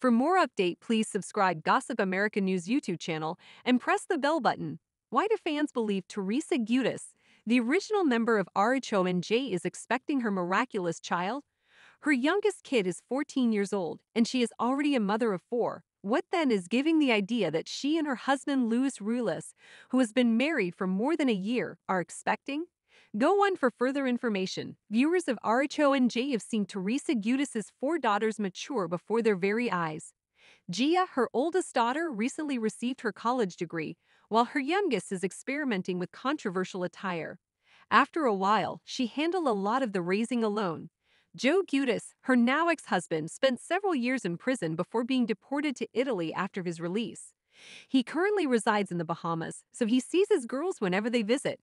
For more update, please subscribe Gossip America News YouTube channel and press the bell button. Why do fans believe Teresa Giudice, the original member of RHONJ, is expecting her miraculous child? Her youngest kid is 14 years old, and she is already a mother of four. What then is giving the idea that she and her husband Luis Ruelas, who has been married for more than a year, are expecting? Go on for further information. Viewers of RHONJ have seen Teresa Giudice's four daughters mature before their very eyes. Gia, her oldest daughter, recently received her college degree, while her youngest is experimenting with controversial attire. After a while, she handled a lot of the raising alone. Joe Giudice, her now ex-husband, spent several years in prison before being deported to Italy after his release. He currently resides in the Bahamas, so he sees his girls whenever they visit.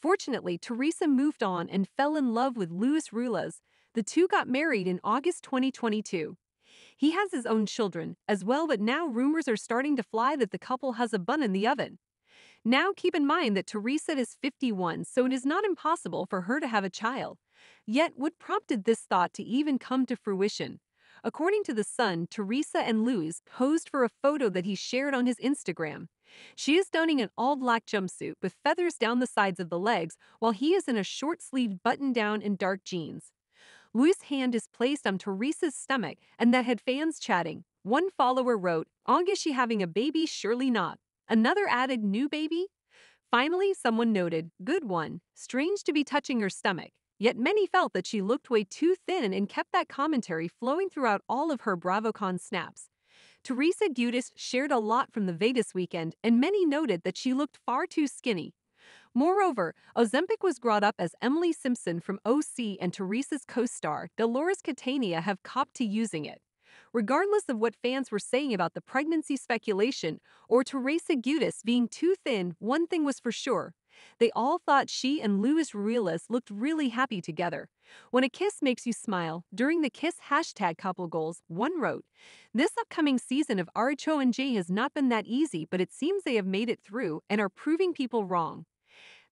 Fortunately, Teresa moved on and fell in love with Luis Ruelas. The two got married in August 2022. He has his own children as well, but now rumors are starting to fly that the couple has a bun in the oven. Now keep in mind that Teresa is 51, so it is not impossible for her to have a child. Yet, what prompted this thought to even come to fruition? According to The Sun, Teresa and Luis posed for a photo that he shared on his Instagram. She is donning an all-black jumpsuit with feathers down the sides of the legs while he is in a short-sleeved button-down and dark jeans. Luis' hand is placed on Teresa's stomach and that had fans chatting. One follower wrote, August she having a baby? Surely not. Another added, new baby? Finally, someone noted, good one, strange to be touching her stomach. Yet many felt that she looked way too thin and kept that commentary flowing throughout all of her BravoCon snaps. Teresa Giudice shared a lot from the Vegas weekend, and many noted that she looked far too skinny. Moreover, Ozempic was brought up as Emily Simpson from OC and Teresa's co-star, Dolores Catania, have copped to using it. Regardless of what fans were saying about the pregnancy speculation or Teresa Giudice being too thin, one thing was for sure. They all thought she and Louis Ruelas looked really happy together. When a kiss makes you smile, during the kiss hashtag couple goals, one wrote, This upcoming season of RHONJ has not been that easy, but it seems they have made it through and are proving people wrong.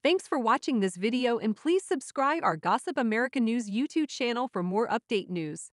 Thanks for watching this video and please subscribe our Gossip America News YouTube channel for more update news.